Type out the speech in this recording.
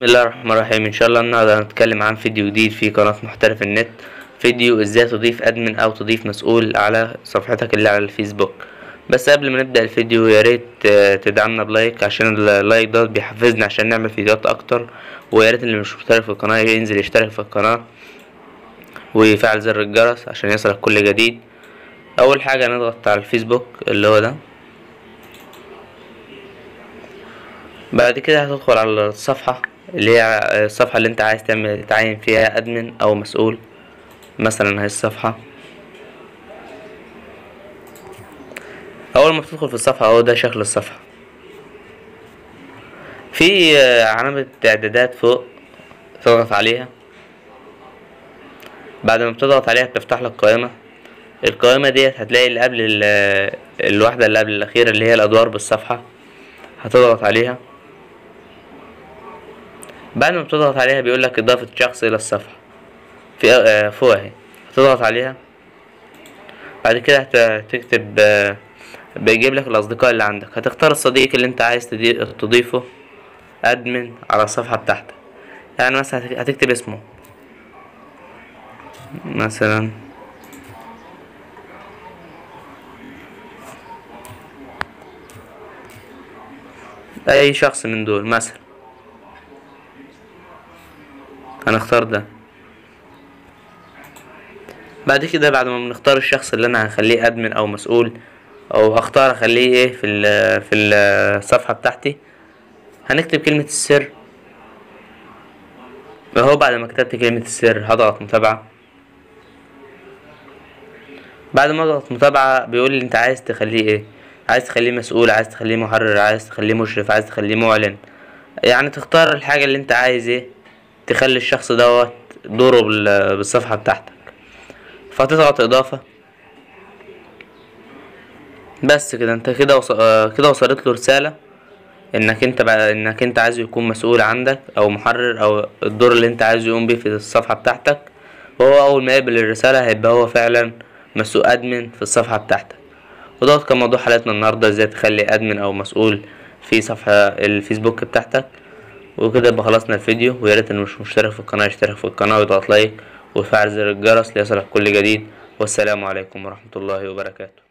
بسم الله الرحمن الرحيم. إن شاء الله النهارده هنتكلم عن فيديو جديد في قناة محترف النت. فيديو إزاي تضيف admin أو تضيف مسؤول على صفحتك اللي على الفيسبوك. بس قبل ما نبدأ الفيديو يا ريت آه، تدعمنا ب like عشان ال like ده بيحفزنا عشان نعمل فيديوهات أكتر. ويا ريت اللي مش مشترك في القناة ينزل يشترك في القناة ويفعل زر الجرس عشان يصلك كل جديد. أول حاجة نضغط على الفيسبوك اللي هو ده. بعد كده هتدخل على الصفحة. اللي هي الصفحة اللي انت عايز تعمل تعين فيها ادمن أو مسؤول مثلا هي الصفحة. أول ما تدخل في الصفحة اهو ده شكل الصفحة. في علامة إعدادات فوق تضغط عليها. بعد ما بتضغط عليها بتفتح لك قائمة. القائمة ديت هتلاقي اللي قبل ال- الواحدة اللي قبل الأخيرة اللي هي الأدوار بالصفحة هتضغط عليها. بعد ما بتضغط عليها بيقول لك إضافة شخص إلى الصفحة. في آه، فوق أهي هتضغط عليها. بعد كده هتكتب آه، بيجيب لك الأصدقاء اللي عندك. هتختار الصديق اللي أنت عايز تضيفه أدمن على الصفحة بتاعتك. يعني مثلا هتك- هتكتب اسمه. مثلا. أي شخص من دول مثلا. هنختار ده. بعد كده بعد ما بنختار الشخص اللي أنا هخليه ادمن أو مسؤول أو هختار أخليه إيه في ال في الصفحة بتاعتي هنكتب كلمة السر. أهو بعد ما كتبت كلمة السر هضغط متابعة. بعد ما أضغط متابعة بيقول لي أنت عايز تخليه إيه؟ عايز تخليه مسؤول عايز تخليه محرر عايز تخليه مشرف عايز تخليه معلن. يعني تختار الحاجة اللي أنت عايز إيه؟ تخلي الشخص دوت دوره بال- بالصفحة بتاعتك. فتضغط إضافة. بس كده أنت كده وص... كده وصلت له رسالة إنك أنت بقى إنك أنت عايزه يكون مسؤول عندك أو محرر أو الدور اللي أنت عايزه يقوم بيه في الصفحة بتاعتك. وهو أول ما يقبل الرسالة هيبقى هو فعلا مسؤول أدمن في الصفحة بتاعتك. ودوت كان موضوع حلقتنا النهاردة إزاي تخلي أدمن أو مسؤول في صفحة الفيسبوك بتاعتك. وكده يبقى خلصنا الفيديو ويا ريت اللي مش مشترك في القناة يشترك في القناة ويضغط لايك ويفعل زر الجرس ليصلك كل جديد. والسلام عليكم ورحمة الله وبركاته.